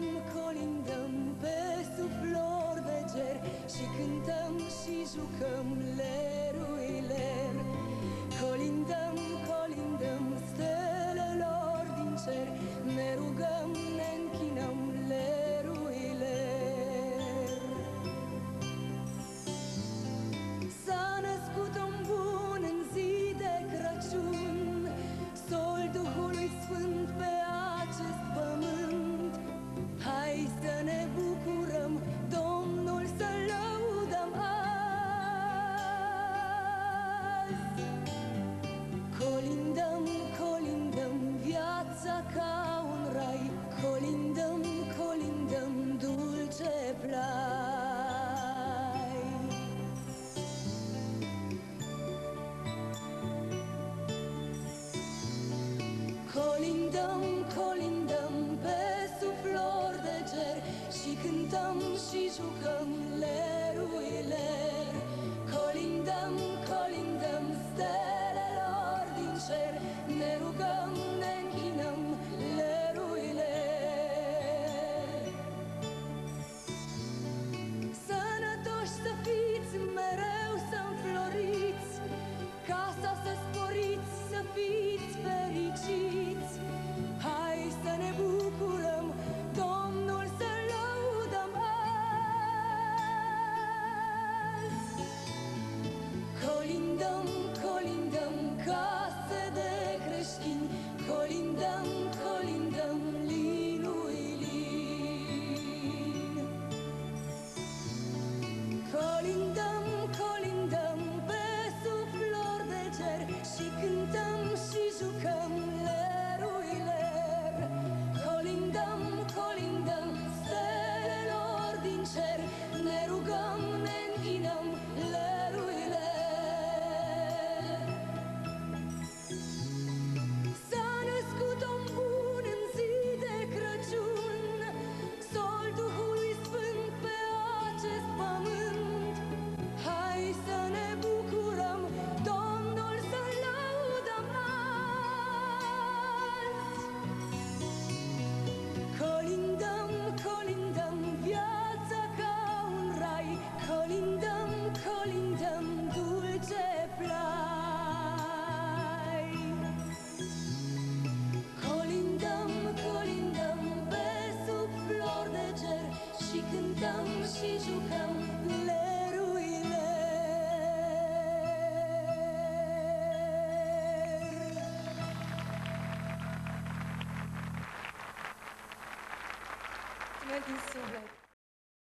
I'm a Din suflet!